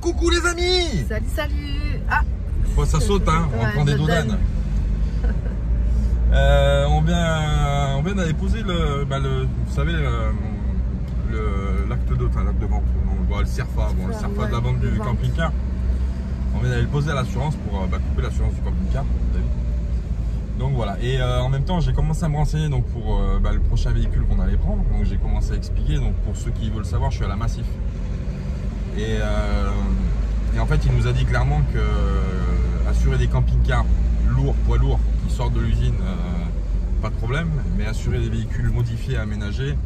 coucou les amis Salut, salut Ah Bon, ça saute, hein, on Ouais, prend des donne. Euh, on vient, on vient d'aller poser le, bah, le, vous savez, euh, l'acte de, enfin, l'acte de vente, non, bon, le CERFA, bon, le Ouais, CERFA de la vente du camping-car. On vient d'aller le poser à l'assurance pour euh, bah, couper l'assurance du camping-car. Donc voilà, et euh, en même temps j'ai commencé à me renseigner donc, pour euh, bah, le prochain véhicule qu'on allait prendre. Donc j'ai commencé à expliquer, donc pour ceux qui veulent savoir, je suis à la Massif. Et, euh, et en fait il nous a dit clairement que euh, assurer des camping-cars lourds, poids lourds, qui sortent de l'usine, euh, pas de problème, mais assurer des véhicules modifiés, aménagés,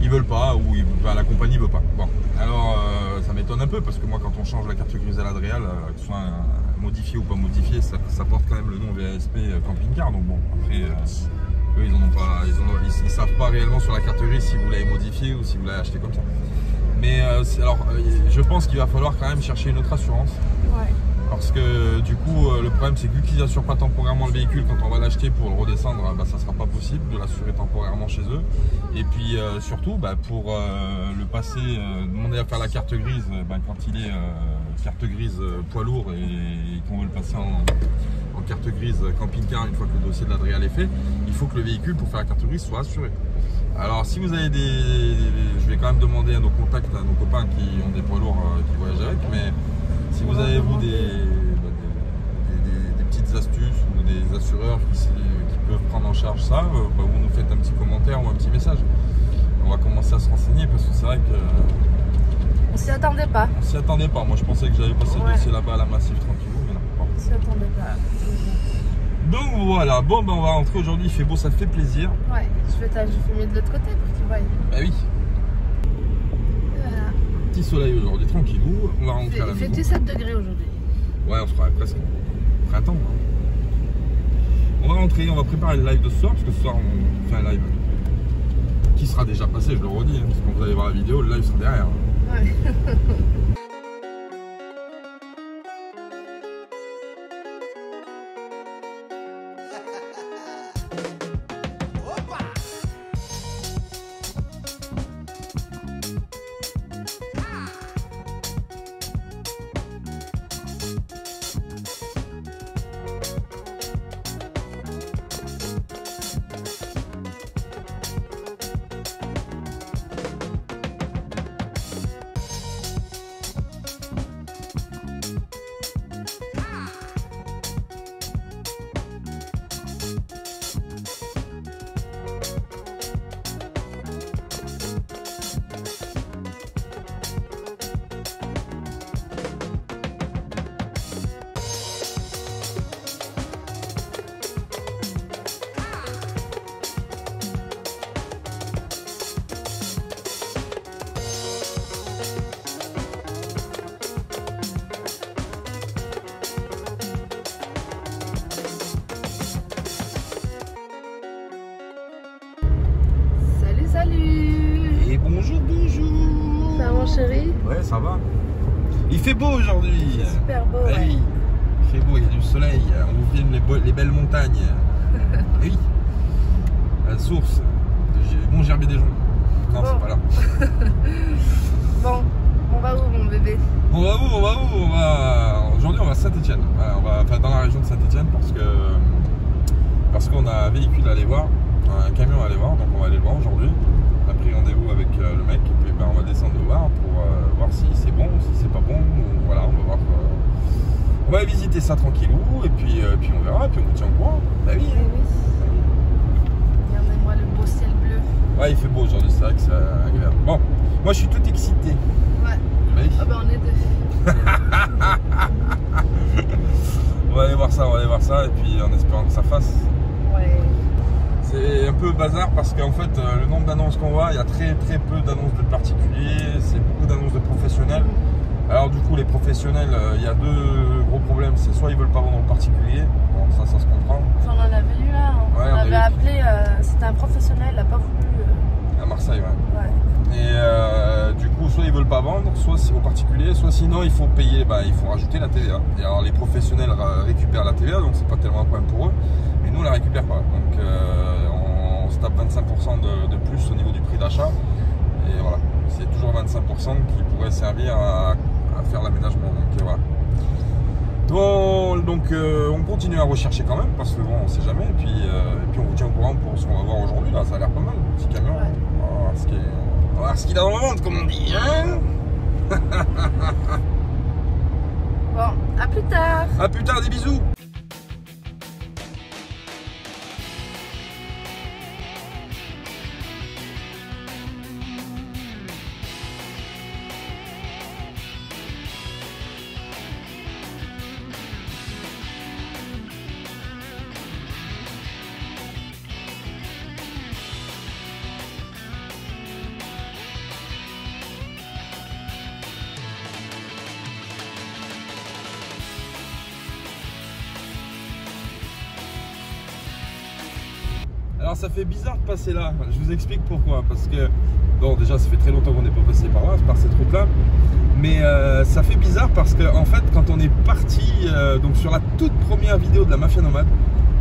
ils veulent pas ou ils- enfin, la compagnie veut pas. Bon, alors euh, ça m'étonne un peu parce que moi quand on change la carte grise à l'Adréal, que ce soit modifié ou pas modifié, ça, ça porte quand même le nom VASP euh, camping-car. Donc bon, après eux ils en ont pas, ils- ils savent pas réellement sur la carte grise si vous l'avez modifié ou si vous l'avez acheté comme ça. Mais euh, alors euh, je pense qu'il va falloir quand même chercher une autre assurance. Ouais. Parce que du coup, euh, le problème c'est que vu qu'ils n'assurent pas temporairement le véhicule quand on va l'acheter pour le redescendre, bah, ça sera pas possible de l'assurer temporairement chez eux. Et puis euh, surtout, bah, pour euh, le passer, demander à faire la carte grise bah, quand il est carte grise poids lourd et, et qu'on veut le passer en, en carte grise camping-car une fois que le dossier de l'Adréal est fait, il faut que le véhicule pour faire la carte grise soit assuré. Alors si vous avez des, je vais quand même demander à nos contacts, à nos copains qui ont des poids lourds euh, qui voyagent avec, mais si vous avez vous des, bah, des- petites astuces ou des assureurs qui, peuvent prendre en charge ça, euh, bah, vous nous faites un petit commentaire ou un petit message. On va commencer à se renseigner parce que c'est vrai que On s'y attendait pas. on s'y attendait pas. Moi je pensais que j'avais passé le dossier là-bas à la Massif tranquillou, mais non. On s'y attendait pas. Donc voilà, bon ben on va rentrer aujourd'hui, il fait beau, ça fait plaisir. Ouais, je vais, t'a- je vais mieux de l'autre côté pour qu'ils voient. Bah oui, Voilà. petit soleil aujourd'hui, tranquillou, on va rentrer fait, à la il fait maison. 17 degrés aujourd'hui. Ouais, on sera presque printemps. hein. On va rentrer, on va préparer le live de ce soir, parce que ce soir on fait un live qui sera déjà passé, je le redis, hein, parce que quand vous allez voir la vidéo, le live sera derrière. Ouais. Ouais, ça va. Il fait beau aujourd'hui Super beau. ouais. Oui, il fait beau, il y a du soleil, on vous filme les, beaux- les belles montagnes. Oui, la source de Mont Gerbier des Joncs. Non, Bon. c'est pas là. Bon, on va où mon bébé? On va où On va où? On va aujourd'hui on va à Saint-Étienne. on va enfin, dans la région de Saint-Étienne parce que parce qu'on a un véhicule à aller voir, un camion à aller voir, donc on va aller le voir aujourd'hui. A pris rendez-vous avec euh, le mec et puis ben, on va descendre le voir pour euh, voir si c'est bon, si c'est pas bon. ou voilà, on va voir. euh, on va visiter ça tranquillou et puis puis on verra, puis on vous tient au courant. Bah oui. Eh hein. oui. Regardez-moi le beau ciel bleu. Ouais, il fait beau aujourd'hui, c'est vrai que c'est agréable. Bon, moi je suis tout excité. Ouais. Bah oui. Ah ben on est deux. On va aller voir ça, on va aller voir ça et puis en espérant que ça fasse. C'est un peu bazar parce qu'en fait, euh, le nombre d'annonces qu'on voit, il y a très très peu d'annonces de particuliers, c'est beaucoup d'annonces de professionnels. Alors du coup, les professionnels, euh, il y a deux gros problèmes. C'est soit ils veulent pas vendre en particulier, bon ça, ça se comprend. On en avait eu là. On Ouais, on avait appelé, euh, c'était un professionnel, il n'a pas voulu. euh, À Marseille, ouais. ouais. Et euh, du coup, soit ils veulent pas vendre, soit c'est au particulier, soit sinon il faut payer, bah, il faut rajouter la TVA. Et alors les professionnels récupèrent la TVA, donc c'est pas tellement un problème pour eux, nous on la récupère pas. Donc euh, on, se tape 25% de, de plus au niveau du prix d'achat. Et voilà, c'est toujours 25% qui pourrait servir à, faire l'aménagement. Donc euh, voilà. Bon, donc euh, on continue à rechercher quand même parce que bon, on sait jamais. Et puis, euh, et puis on vous tient au courant pour ce qu'on va voir aujourd'hui. Là, ça a l'air pas mal, le petit camion. Ouais. On va voir ce qu'il on va voir ce qu'il a dans le ventre, comme on dit. Hein Bon, à plus tard. à plus tard, des bisous. Fait bizarre de passer là. Je vous explique pourquoi. Parce que, bon, déjà, ça fait très longtemps qu'on n'est pas passé par là, par cette route-là. Mais euh, ça fait bizarre parce que, en fait, quand on est parti, euh, donc sur la toute première vidéo de la Mafia Nomade,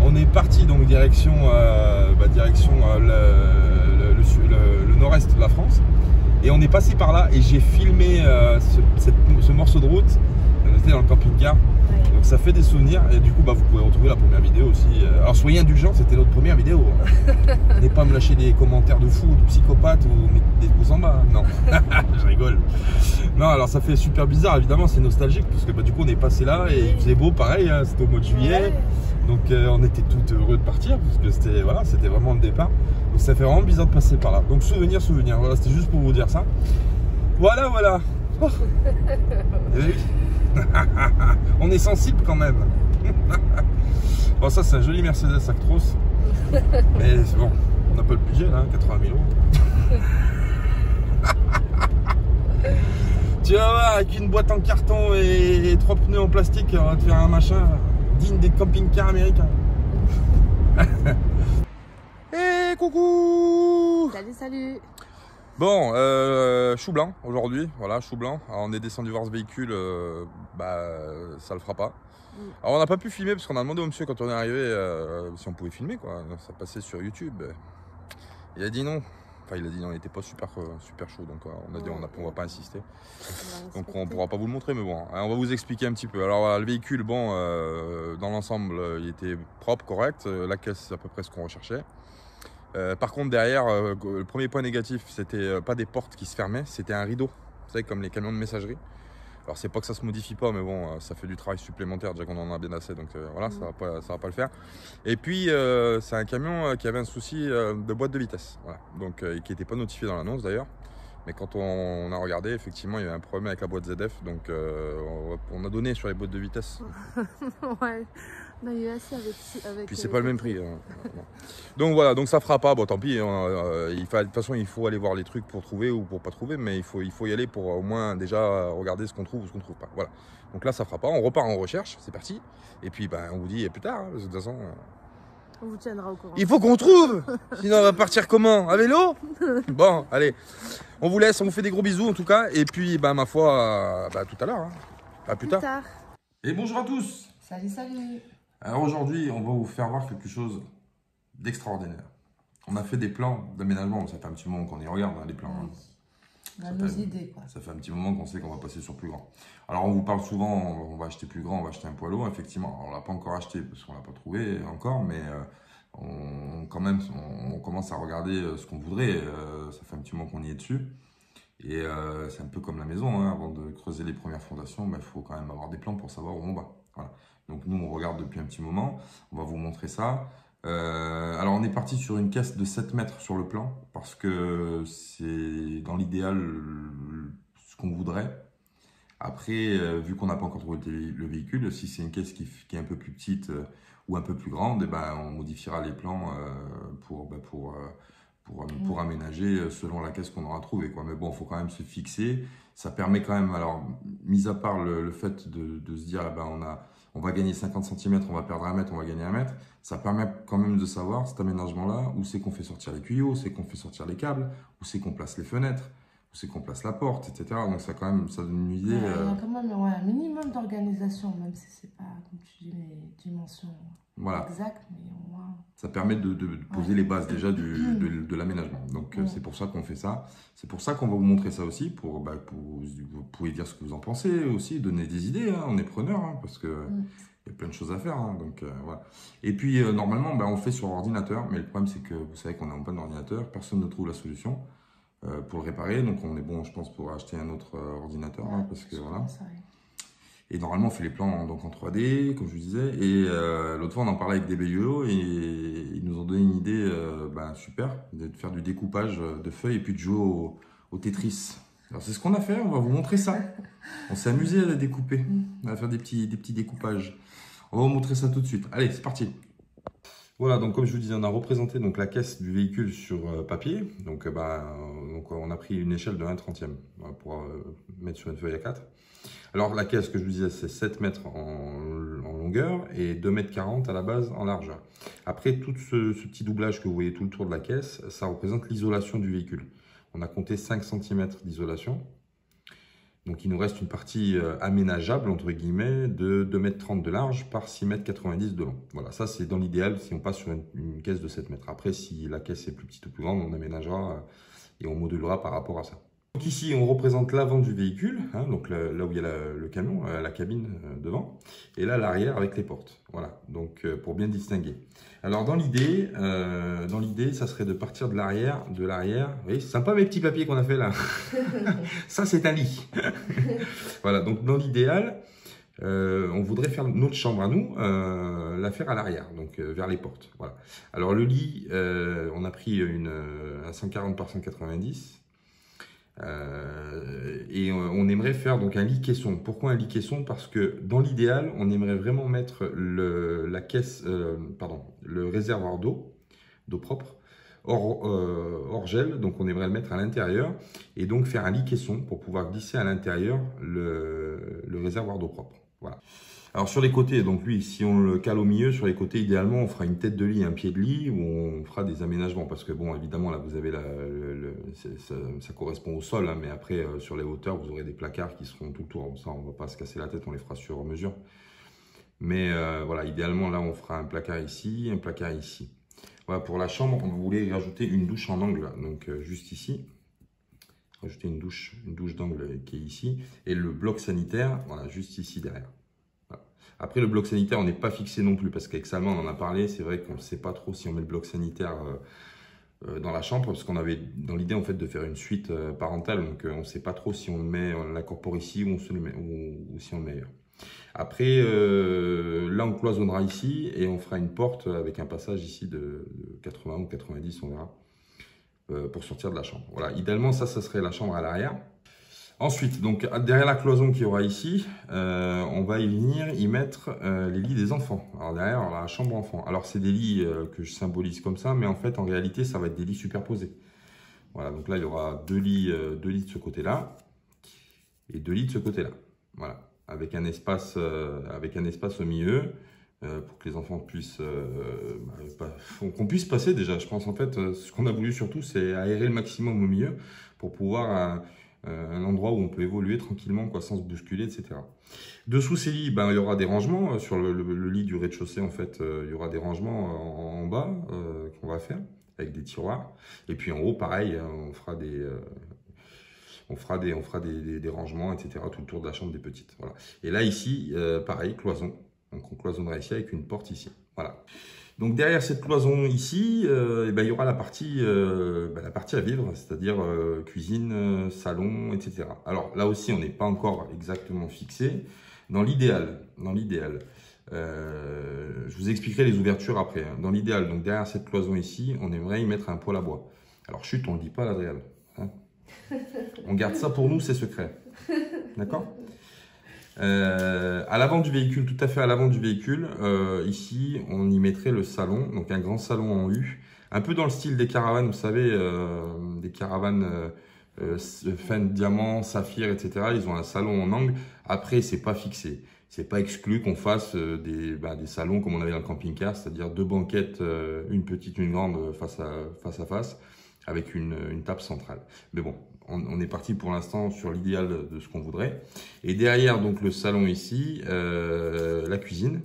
on est parti donc direction, euh, bah, direction le, nord-est de la France. Et on est passé par là et j'ai filmé ce, ce morceau de route. On était dans le camping-car. Donc ça fait des souvenirs et du coup bah, vous pouvez retrouver la première vidéo aussi. Euh, Alors soyez indulgents, c'était notre première vidéo. N'allez pas me lâcher des commentaires de fou, de psychopathe ou des pouces en bas. hein. Non, je rigole. Non, alors ça fait super bizarre évidemment, c'est nostalgique parce que bah, du coup on est passé là et il faisait beau pareil, hein, c'était au mois de juillet. Ouais. Donc euh, on était tout heureux de partir parce que c'était voilà, c'était vraiment le départ. Donc ça fait vraiment bizarre de passer par là. Donc souvenir, souvenir. Voilà, c'était juste pour vous dire ça. Voilà, voilà. Oh. Eh on est sensible quand même. bon, ça c'est un joli Mercedes Actros. Mais c'est bon, on n'a pas le budget là, 80 000 euros. tu vas voir, avec une boîte en carton et, et trois pneus en plastique, on va te faire un machin digne des camping-cars américains. Et coucou Salut, salut. Bon, euh, chou blanc aujourd'hui, voilà, chou blanc. Alors, on est descendu voir ce véhicule, euh, bah ça le fera pas. Mm. Alors on n'a pas pu filmer parce qu'on a demandé au monsieur quand on est arrivé euh, si on pouvait filmer quoi. Ça passait sur YouTube. Il a dit non. Enfin il a dit non, il était pas super euh, super chaud donc on a dit on, on va pas insister. Donc on pourra pas vous le montrer mais bon, hein, on va vous expliquer un petit peu. Alors voilà, le véhicule, bon, dans l'ensemble, il était propre, correct. La caisse, c'est à peu près ce qu'on recherchait. Euh, par contre, derrière, euh, le premier point négatif, c'était euh, pas des portes qui se fermaient, c'était un rideau. Vous savez, comme les camions de messagerie. Alors c'est pas que ça se modifie pas, mais bon, ça fait du travail supplémentaire déjà qu'on en a bien assez, donc voilà, ça va pas, ça va pas le faire. Et puis c'est un camion qui avait un souci de boîte de vitesse, voilà, donc qui n'était pas notifié dans l'annonce d'ailleurs. Mais quand on, on a regardé, effectivement, il y avait un problème avec la boîte ZF, donc on, on a donné sur les boîtes de vitesse. ouais. US avec. avec Puis c'est euh, pas le même prix. hein. Donc voilà, donc ça fera pas. Bon, tant pis. hein, euh, il de toute façon, il faut aller voir les trucs pour trouver ou pour pas trouver, mais il faut, il faut y aller pour au moins déjà regarder ce qu'on trouve ou ce qu'on trouve pas. Voilà. Donc là, ça fera pas. On repart en recherche. C'est parti. Et puis, ben, on vous dit plus tard. hein, parce que de toute façon, euh, On vous tiendra au courant. il faut qu'on trouve. Sinon, on va partir comment? À vélo? Bon, allez. On vous laisse. On vous fait des gros bisous en tout cas. Et puis, ben, ma foi, euh, bah, tout à l'heure. hein. À plus tard. tard. Et bonjour à tous. Salut, salut. Alors aujourd'hui, on va vous faire voir quelque chose d'extraordinaire. On a fait des plans d'aménagement, ça fait un petit moment qu'on y regarde, hein, les plans. hein. On a nos fait- idées, quoi. Ça fait un petit moment qu'on sait qu'on va passer sur plus grand. Alors on vous parle souvent, on va acheter plus grand, on va acheter un poids lourd, effectivement. On l'a pas encore acheté parce qu'on l'a pas trouvé encore, mais euh, on, quand même, on, on commence à regarder euh, ce qu'on voudrait. euh, ça fait un petit moment qu'on y est dessus. Et c'est un peu comme la maison, hein, avant de creuser les premières fondations, il faut quand même avoir des plans pour savoir où on va. Donc nous, on regarde depuis un petit moment, on va vous montrer ça. Euh, alors on est parti sur une caisse de 7 mètres sur le plan, parce que c'est dans l'idéal ce qu'on voudrait. Après, euh, vu qu'on n'a pas encore trouvé le, le véhicule, si c'est une caisse qui, est un peu plus petite euh, ou un peu plus grande, eh ben, on modifiera les plans pour, bah, pour, euh, pour, pour aménager euh, selon la caisse qu'on aura trouvée. Quoi. Mais bon, il faut quand même se fixer. Ça permet quand même, alors, mis à part le, le fait de, de se dire, eh ben, on, a, on va gagner 50 cm, on va perdre un mètre, on va gagner un mètre, ça permet quand même de savoir cet aménagement-là, où c'est qu'on fait sortir les tuyaux, où c'est qu'on fait sortir les câbles, où c'est qu'on place les fenêtres, c'est qu'on place la porte, etc. Donc ça, quand même, ça donne une idée. Ouais, Il y a quand même ouais, un minimum d'organisation, même si c'est pas, comme tu dis, les dimensions voilà. exactes, mais au moins. Ça permet de, de- de poser Ouais. les bases déjà du, de, de l'aménagement. Donc euh, c'est pour ça qu'on fait ça. C'est pour ça qu'on va vous montrer ça aussi. Pour, bah, pour- vous pouvez dire ce que vous en pensez aussi, donner des idées. hein. On est preneur hein, parce que Mm. il y a plein de choses à faire. hein. donc euh, voilà. Et puis euh, normalement, bah, on le fait sur ordinateur. Mais le problème c'est que vous savez qu'on est en panne d'ordinateur. Personne ne trouve la solution pour le réparer. Donc on est bon, je pense, pour acheter un autre euh, ordinateur hein, parce que voilà. ouais. Et normalement, on fait les plans en- donc en 3D, comme je vous disais. Et euh, l'autre fois, on en parlait avec des et ils nous ont donné une idée euh, ben, super, de faire du découpage de feuilles et puis de jouer au, au Tetris. Alors c'est ce qu'on a fait, on va vous montrer ça. On s'est amusé à la découper, à faire des petits, des petits découpages. On va vous montrer ça tout de suite. Allez, c'est parti. Voilà, donc comme je vous disais, on a représenté donc la caisse du véhicule sur euh, papier. Donc, euh, euh, donc on a pris une échelle de 1 trentième pour euh, mettre sur une feuille A4. Alors la caisse que je vous disais, c'est 7 mètres en, en longueur et 2 mètres 40 à la base en largeur. Après tout ce, ce petit doublage que vous voyez tout le tour de la caisse, ça représente l'isolation du véhicule. On a compté 5 cm d'isolation. Donc il nous reste une partie euh, aménageable, entre guillemets, de 2 mètres 30 de large par 6 mètres 90 de long. Voilà, ça c'est dans l'idéal si on passe sur une, une caisse de 7 mètres. Après, si la caisse est plus petite ou plus grande, on aménagera euh, et on modulera par rapport à ça. Donc ici, on représente l'avant du véhicule, hein, donc là, là où il y a la- le camion, euh, la cabine euh, devant, et là l'arrière avec les portes. Voilà, donc euh, pour bien distinguer. Alors dans l'idée, euh, dans l'idée, ça serait de partir de l'arrière, de l'arrière. Vous voyez, c'est sympa mes petits papiers qu'on a fait là. ça c'est un lit. voilà, donc dans l'idéal, euh, on voudrait faire notre chambre à nous, euh, la faire à l'arrière, donc euh, vers les portes. Voilà. Alors le lit, euh, on a pris une, un 140 par 190. Euh, et on on aimerait faire donc un lit caisson. Pourquoi un lit caisson Parce que dans l'idéal, on aimerait vraiment mettre le, euh, réservoir d'eau, propre, hors, euh, gel. Donc on aimerait le mettre à l'intérieur et donc faire un lit caisson pour pouvoir glisser à l'intérieur le, le réservoir d'eau propre. Voilà. Alors sur les côtés, donc lui, si on le cale au milieu, sur les côtés, idéalement, on fera une tête de lit, un pied de lit, où on fera des aménagements, parce que bon, évidemment, là, vous avez la, le, le- ça, correspond au sol, hein, mais après, euh, sur les hauteurs, vous aurez des placards qui seront tout autour. Ça, on va pas se casser la tête, on les fera sur mesure. Mais euh, voilà, idéalement, là, on fera un placard ici, un placard ici. Voilà, pour la chambre, on voulait rajouter une douche en angle, donc euh, juste ici. Rajouter une douche, une douche d'angle qui est ici, et le bloc sanitaire, voilà, juste ici derrière. Après, le bloc sanitaire, on n'est pas fixé non plus, parce qu'avec Salman, on en a parlé. C'est vrai qu'on ne sait pas trop si on met le bloc sanitaire euh, euh, dans la chambre, parce qu'on avait dans l'idée en fait de faire une suite euh, parentale. Donc, on ne sait pas trop si on le met, on l'incorpore ici ou, si on le met ailleurs. Après, là, on cloisonnera ici et on fera une porte avec un passage ici de, de 80 ou 90, on verra, pour sortir de la chambre. Voilà, idéalement, ça, ça serait la chambre à l'arrière. Ensuite, donc derrière la cloison qu'il y aura ici, euh, on va y venir y mettre euh, les lits des enfants. Alors derrière, la chambre enfant. Alors c'est des lits euh, que je symbolise comme ça, mais en fait, en réalité, ça va être des lits superposés. Voilà, donc là, il y aura deux lits, deux lits de ce côté-là et deux lits de ce côté-là. Voilà, avec un espace, avec un espace au milieu pour que les enfants puissent, bah, qu'on puisse passer déjà. Je pense en fait, ce qu'on a voulu surtout, c'est aérer le maximum au milieu pour pouvoir un endroit où on peut évoluer tranquillement, quoi, sans se bousculer, etc. Dessous ces lits, ben, il y aura des rangements. euh, Sur le, lit du rez-de-chaussée, en fait, euh, il y aura des rangements en, bas euh, qu'on va faire avec des tiroirs. Et puis en haut, pareil, hein, on fera des, euh, des, on rangements, etc. tout le tour de la chambre des petites. Voilà. Et là, ici, euh, pareil, cloison. Donc on cloisonnera ici avec une porte ici. Voilà. Donc derrière cette cloison ici, euh, eh ben, il y aura la partie, euh, ben, la partie à vivre, c'est-à-dire euh, cuisine, salon, etc. Alors là aussi, on n'est pas encore exactement fixé. Dans l'idéal, dans l'idéal, je vous expliquerai les ouvertures après. hein. Dans l'idéal, donc derrière cette cloison ici, on aimerait y mettre un poêle à bois. Alors chut, on ne le dit pas à l'Adréal. hein. on garde ça pour nous, c'est secret. D'accord? Euh, à l'avant du véhicule, tout à fait à l'avant du véhicule, euh, ici, on y mettrait le salon, donc un grand salon en U, un peu dans le style des caravanes, vous savez, euh, des caravanes euh, euh, fin de diamant, saphir, etc. Ils ont un salon en angle. Après, c'est pas fixé. C'est pas exclu qu'on fasse euh, des, bah, des salons comme on avait dans le camping-car, c'est-à-dire deux banquettes, euh, une petite, une grande, euh, face à face, à face avec une, une table centrale. Mais bon, on, est parti pour l'instant sur l'idéal de, ce qu'on voudrait. Et derrière, donc le salon ici, euh, la cuisine,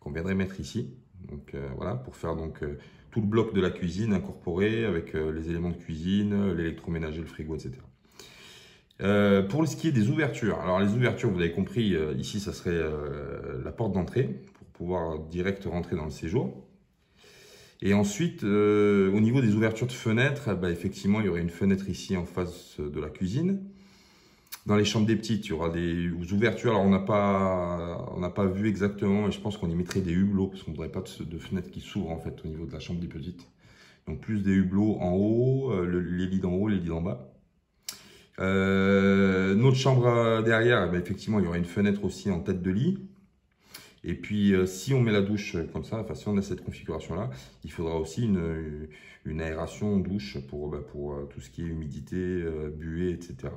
qu'on viendrait mettre ici. Donc euh, voilà, pour faire donc euh, tout le bloc de la cuisine incorporé avec les éléments de cuisine, l'électroménager, le frigo, etc. Pour ce qui est des ouvertures, alors les ouvertures, vous avez compris, ici ça serait la porte d'entrée pour pouvoir direct rentrer dans le séjour. Et ensuite, euh, au niveau des ouvertures de fenêtres, bah, effectivement, il y aurait une fenêtre ici en face de la cuisine. Dans les chambres des petites, il y aura des ouvertures. Alors, on n'a pas, pas vu exactement, mais je pense qu'on y mettrait des hublots parce qu'on ne voudrait pas de, fenêtres qui s'ouvrent en fait au niveau de la chambre des petites. Donc, plus des hublots en haut, euh, le- les lits d'en haut, les lits d'en bas. Euh, notre chambre derrière, eh ben, effectivement, il y aura une fenêtre aussi en tête de lit. Et puis, euh, si on met la douche comme ça, enfin, si on a cette configuration-là, il faudra aussi une, une aération douche pour, bah, euh, tout ce qui est humidité, euh, buée, etc.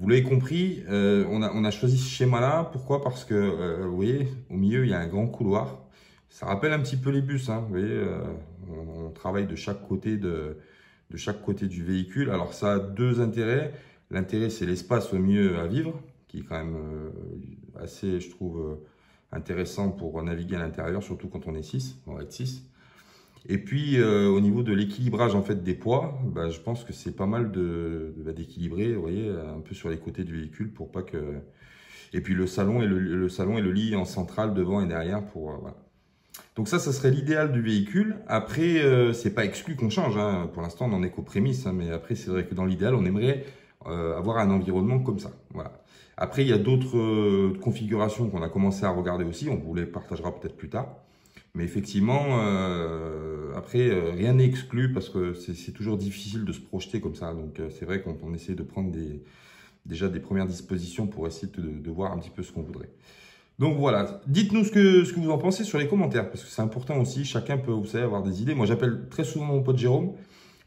Vous l'avez compris, euh, on, a, choisi ce schéma-là. Pourquoi? Parce que, euh, vous voyez, au milieu, il y a un grand couloir. Ça rappelle un petit peu les bus. Hein, vous voyez, euh, on, travaille de chaque côté de, de chaque côté du véhicule. Alors, ça a deux intérêts. L'intérêt, c'est l'espace au milieu à vivre, qui est quand même euh, assez, je trouve, euh, intéressant pour naviguer à l'intérieur, surtout quand on est 6, on va être 6. Et puis euh, au niveau de l'équilibrage en fait des poids, bah, je pense que c'est pas mal de, bah, d'équilibrer, voyez, un peu sur les côtés du véhicule pour pas que. Et puis le salon et le, salon et le lit en centrale devant et derrière pour euh, voilà. Donc ça, ça serait l'idéal du véhicule. Après, euh, c'est pas exclu qu'on change. hein. Pour l'instant, on n'en est qu'aux prémices, hein, mais après, c'est vrai que dans l'idéal, on aimerait euh, avoir un environnement comme ça. Voilà. Après, il y a d'autres euh, configurations qu'on a commencé à regarder aussi. On vous les partagera peut-être plus tard. Mais effectivement, euh, après, euh, rien n'est exclu parce que c'est toujours difficile de se projeter comme ça. Donc, c'est vrai qu'on on essaie de prendre des, déjà des premières dispositions pour essayer de, de voir un petit peu ce qu'on voudrait. Donc voilà, dites-nous ce que, ce que vous en pensez sur les commentaires, parce que c'est important aussi, chacun peut, vous savez, avoir des idées. Moi, j'appelle très souvent mon pote Jérôme,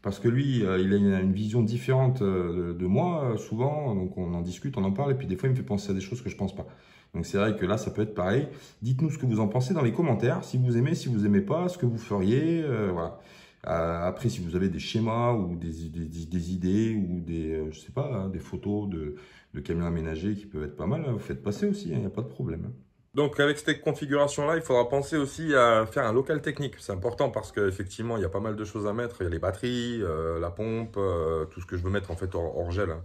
parce que lui, euh, il a une, vision différente euh, de, moi, euh, souvent, donc on en discute, on en parle, et puis des fois, il me fait penser à des choses que je pense pas. Donc c'est vrai que là, ça peut être pareil. Dites-nous ce que vous en pensez dans les commentaires, si vous aimez, si vous aimez pas, ce que vous feriez, voilà. Après, si vous avez des schémas ou des, idées ou des, je sais pas, hein, des photos de, camions aménagés qui peuvent être pas mal, hein, vous faites passer aussi, il n'y a pas de problème. Donc avec cette configuration-là, il faudra penser aussi à faire un local technique. C'est important parce qu'effectivement, il y a pas mal de choses à mettre. Il y a les batteries, euh, la pompe, euh, tout ce que je veux mettre en fait hors, gel. hein.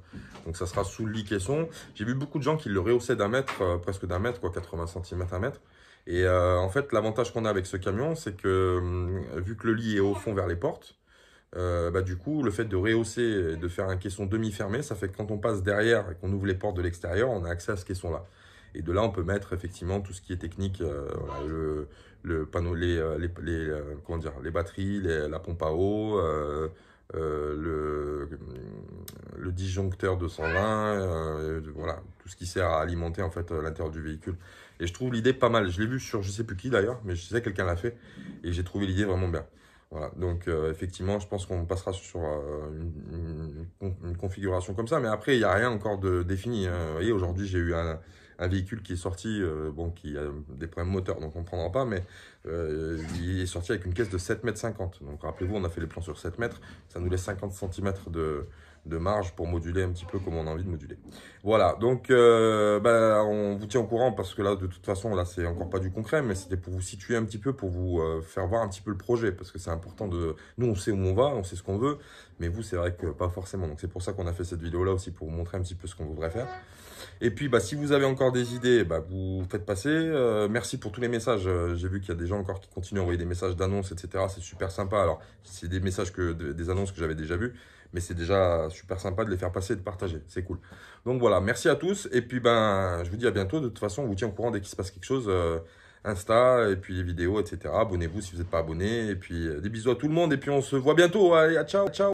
Donc ça sera sous le lit caisson. J'ai vu beaucoup de gens qui le rehaussaient d'un mètre, euh, presque d'un mètre, quoi, 80 cm, un mètre. Et en fait, l'avantage qu'on a avec ce camion, c'est que hum, vu que le lit est au fond vers les portes, bah, du coup, le fait de rehausser et de faire un caisson demi-fermé, ça fait que quand on passe derrière et qu'on ouvre les portes de l'extérieur, on a accès à ce caisson-là. Et de là, on peut mettre effectivement tout ce qui est technique, euh, le, panneau, les, euh, les, euh, comment dire, les batteries, la pompe à eau, le, le disjoncteur 220, euh, voilà, tout ce qui sert à alimenter en fait l'intérieur du véhicule. Et je trouve l'idée pas mal. Je l'ai vu sur je sais plus qui d'ailleurs, mais je sais que quelqu'un l'a fait et j'ai trouvé l'idée vraiment bien. Voilà, donc effectivement, je pense qu'on passera sur une configuration comme ça, mais après, il n'y a rien encore de défini. hein. Vous voyez, aujourd'hui, j'ai eu un, un véhicule qui est sorti, euh, bon, qui a des problèmes moteurs, donc on ne prendra pas, mais euh, il est sorti avec une caisse de 7 mètres 50. Donc rappelez-vous, on a fait les plans sur 7 mètres, ça nous laisse 50 cm de, de marge pour moduler un petit peu comme on a envie de moduler. Voilà, donc euh, bah, on vous tient au courant parce que là, de toute façon, là, c'est encore pas du concret, mais c'était pour vous situer un petit peu, pour vous euh, faire voir un petit peu le projet, parce que c'est important de... Nous, on sait où on va, on sait ce qu'on veut, mais vous, c'est vrai que pas forcément. Donc c'est pour ça qu'on a fait cette vidéo-là aussi, pour vous montrer un petit peu ce qu'on voudrait faire. Et puis, bah, si vous avez encore des idées, bah, vous faites passer. Euh, merci pour tous les messages. J'ai vu qu'il y a des gens encore qui continuent à envoyer des messages d'annonces, etc. C'est super sympa. Alors, c'est des messages que de- des annonces que j'avais déjà vues, mais c'est déjà super sympa de les faire passer et de partager. C'est cool. Donc voilà, merci à tous. Et puis, ben, je vous dis à bientôt. De toute façon, on vous tient au courant dès qu'il se passe quelque chose. Euh, Insta, et puis les vidéos, etc. Abonnez-vous si vous n'êtes pas abonné. Et puis, euh, des bisous à tout le monde. Et puis, on se voit bientôt. Allez, à ciao, ciao.